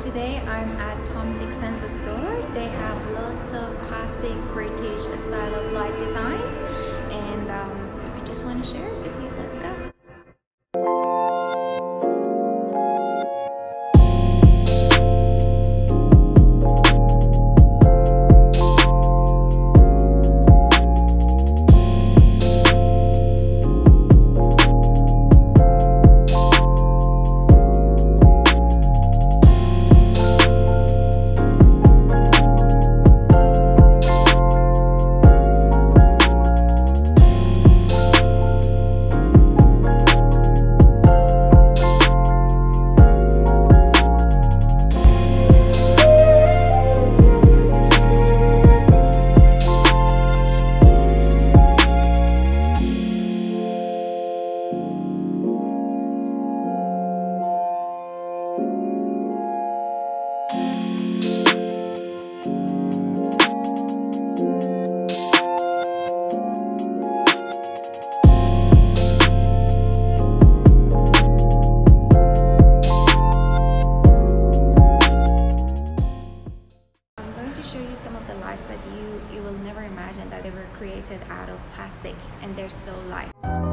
today I'm at Tom Dixon's store. They have lots of classic British style of light designs and um, I just want to share to show you some of the lights that you you will never imagine that they were created out of plastic and they're so light.